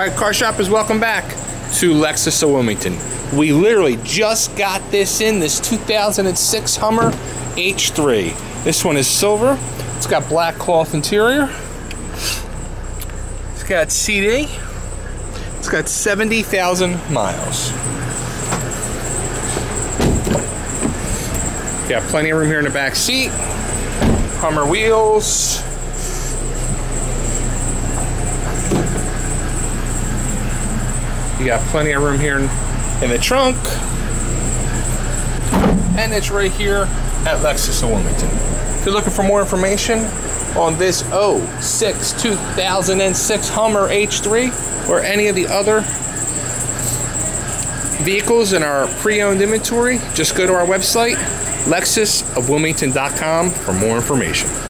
Alright, car shoppers, welcome back to Lexus of Wilmington. We literally just got this in, this 2006 Hummer H3. This one is silver. It's got black cloth interior. It's got CD. It's got 70,000 miles. Got plenty of room here in the back seat. Hummer wheels. You got plenty of room here in, the trunk. And it's right here at Lexus of Wilmington. If you're looking for more information on this 06 2006 Hummer H3 or any of the other vehicles in our pre-owned inventory, just go to our website, lexusofwilmington.com for more information.